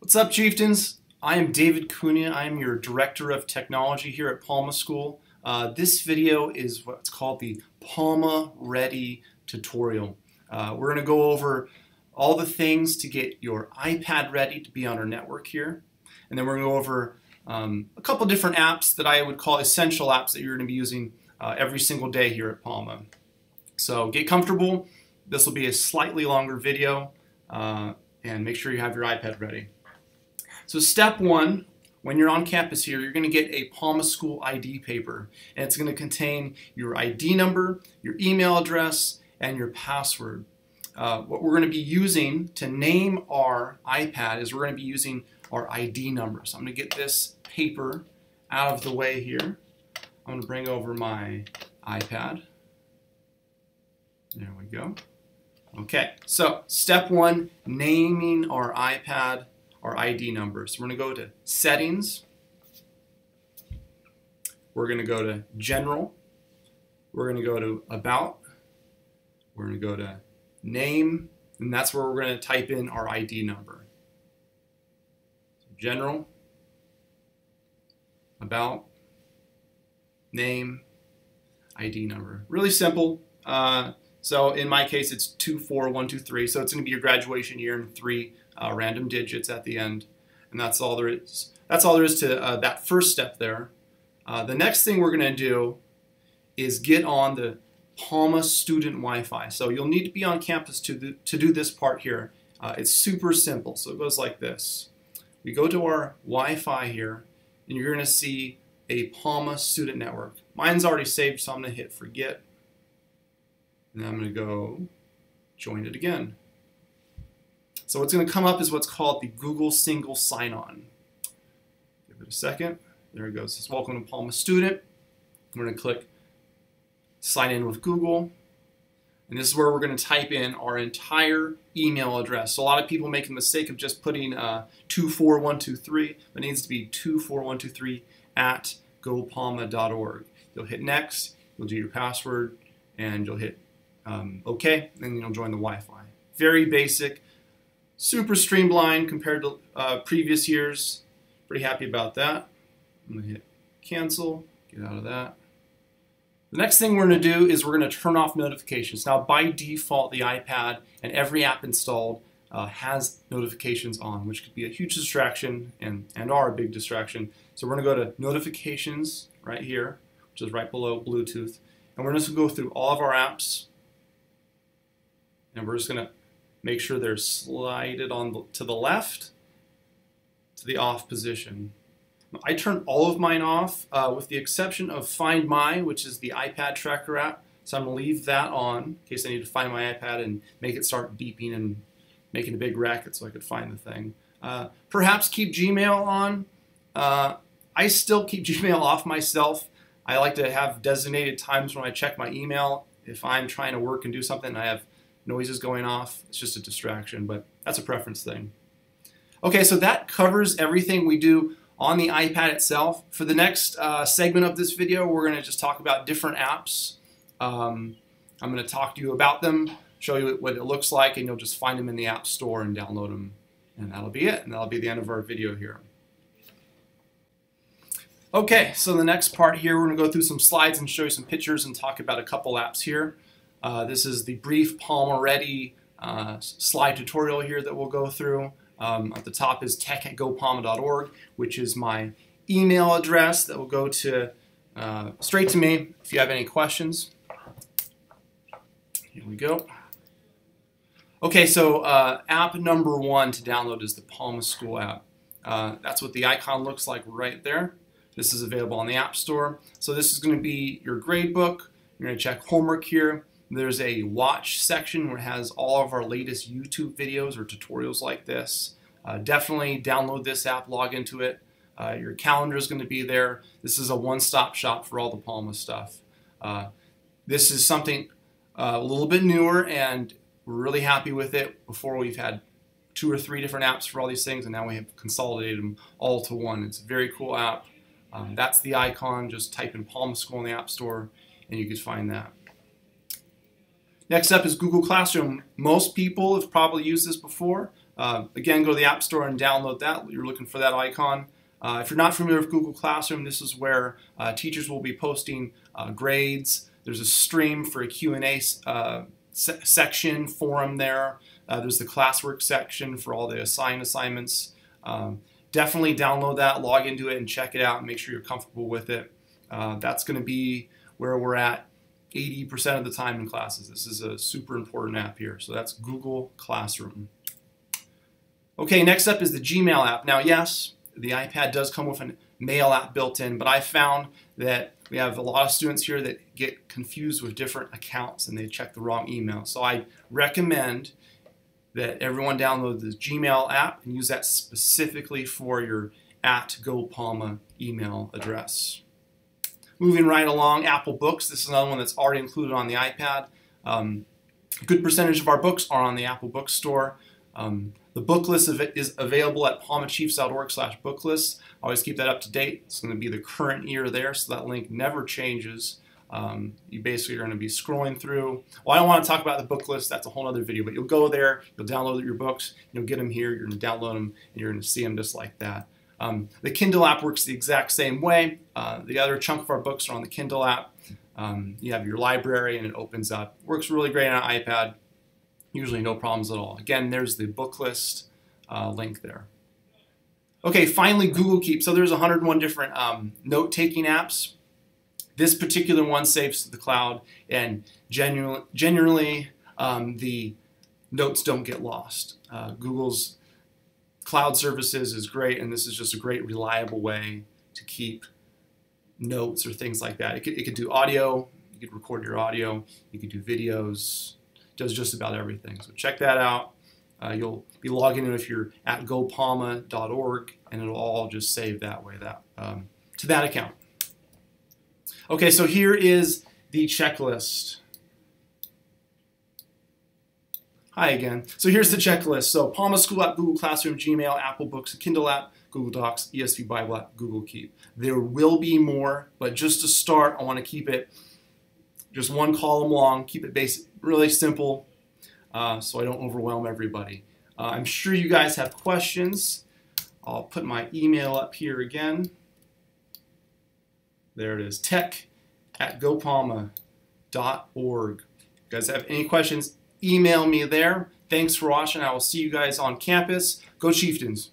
What's up, Chieftains? I am David Cunha. I am your Director of Technology here at Palma School. Uh, this video is what's called the Palma Ready tutorial. Uh, we're going to go over all the things to get your iPad ready to be on our network here. And then we're going to go over um, a couple different apps that I would call essential apps that you're going to be using uh, every single day here at Palma. So get comfortable. This will be a slightly longer video uh, and make sure you have your iPad ready. So step one, when you're on campus here, you're going to get a Palma School ID paper, and it's going to contain your ID number, your email address, and your password. Uh, what we're going to be using to name our iPad is we're going to be using our ID number. So I'm going to get this paper out of the way here. I'm going to bring over my iPad. There we go. Okay, so step one, naming our iPad our ID number. So we're going to go to Settings. We're going to go to General. We're going to go to About. We're going to go to Name, and that's where we're going to type in our ID number. So general, About, Name, ID number. Really simple. Uh, so in my case, it's 24123. So it's going to be your graduation year and three uh, random digits at the end. And that's all there is. That's all there is to uh, that first step there. Uh, the next thing we're going to do is get on the Palma student Wi-Fi. So you'll need to be on campus to, to do this part here. Uh, it's super simple. So it goes like this. We go to our Wi-Fi here, and you're going to see a Palma student network. Mine's already saved, so I'm going to hit forget. And I'm going to go join it again. So what's going to come up is what's called the Google Single Sign-On. Give it a second. There it goes. It's Welcome to Palma Student. I'm going to click Sign in with Google. And this is where we're going to type in our entire email address. So a lot of people make the mistake of just putting uh, 24123, but it needs to be 24123 at gopalma.org. You'll hit next, you'll do your password, and you'll hit um, OK, and you'll join the Wi-Fi. Very basic, super streamlined compared to uh, previous years. Pretty happy about that. I'm to hit cancel, get out of that. The next thing we're going to do is we're going to turn off notifications. Now, by default, the iPad and every app installed uh, has notifications on, which could be a huge distraction and, and are a big distraction. So we're going to go to notifications right here, which is right below Bluetooth. And we're just going to go through all of our apps and we're just going to make sure they're slided on the, to the left to the off position. I turn all of mine off uh, with the exception of Find My, which is the iPad tracker app. So I'm going to leave that on in case I need to find my iPad and make it start beeping and making a big racket so I could find the thing. Uh, perhaps keep Gmail on. Uh, I still keep Gmail off myself. I like to have designated times when I check my email. If I'm trying to work and do something I have noises going off. It's just a distraction, but that's a preference thing. Okay, so that covers everything we do on the iPad itself. For the next uh, segment of this video, we're going to just talk about different apps. Um, I'm going to talk to you about them, show you what it looks like, and you'll just find them in the App Store and download them. And that'll be it, and that'll be the end of our video here. Okay, so the next part here, we're going to go through some slides and show you some pictures and talk about a couple apps here. Uh, this is the brief Palma Ready uh, slide tutorial here that we'll go through. Um, at the top is tech at gopalma.org, which is my email address that will go to uh, straight to me if you have any questions. Here we go. Okay, so uh, app number one to download is the Palma School app. Uh, that's what the icon looks like right there. This is available on the App Store. So this is going to be your grade book. You're going to check homework here. There's a watch section where it has all of our latest YouTube videos or tutorials like this. Uh, definitely download this app, log into it. Uh, your calendar is going to be there. This is a one-stop shop for all the Palma stuff. Uh, this is something uh, a little bit newer and we're really happy with it. Before we've had two or three different apps for all these things and now we have consolidated them all to one. It's a very cool app. Um, that's the icon. Just type in Palma School in the App Store and you can find that. Next up is Google Classroom. Most people have probably used this before. Uh, again, go to the App Store and download that. You're looking for that icon. Uh, if you're not familiar with Google Classroom, this is where uh, teachers will be posting uh, grades. There's a stream for a Q&A uh, se section, forum there. Uh, there's the classwork section for all the assigned assignments. Um, definitely download that, log into it, and check it out and make sure you're comfortable with it. that's going to be where we're at 80% of the time in classes. This is a super important app here. So that's Google Classroom. Okay, next up is the Gmail app. Now, yes, the iPad does come with a mail app built in, but I found that we have a lot of students here that get confused with different accounts and they check the wrong email. So I recommend that everyone download the Gmail app and use that specifically for your at GoPalma email address. Moving right along, Apple Books. This is another one that's already included on the iPad. Um, a good percentage of our books are on the Apple Bookstore. Um, the book list is available at palmachiefs.org slash booklist. Always keep that up to date. It's going to be the current year there, so that link never changes. Um, you basically are going to be scrolling through. Well, I don't want to talk about the book list. That's a whole other video. But you'll go there, you'll download your books, you'll get them here, you're going to download them, and you're going to see them just like that. Um, the Kindle app works the exact same way. Uh, the other chunk of our books are on the Kindle app. Um, you have your library and it opens up. Works really great on an iPad. Usually no problems at all. Again, there's the book list uh, link there. Okay, finally Google Keep. So there's 101 different um, note-taking apps. This particular one saves to the cloud and genuinely, um, the notes don't get lost. Uh, Google's cloud services is great, and this is just a great, reliable way to keep notes or things like that. It could, it could do audio, you could record your audio, you could do videos, does just about everything. So check that out. Uh, you'll be logging in if you're at gopalma.org, and it'll all just save that way that um, to that account. Okay, so here is the checklist. Hi again. So here's the checklist. So Palma School app, Google Classroom, Gmail, Apple Books, Kindle app, Google Docs, ESV Bible app, Google Keep. There will be more, but just to start, I want to keep it just one column long, keep it basic, really simple, uh, so I don't overwhelm everybody. Uh, I'm sure you guys have questions. I'll put my email up here again. There it is, tech at gopalma.org. You guys have any questions, email me there. Thanks for watching. I will see you guys on campus. Go Chieftains.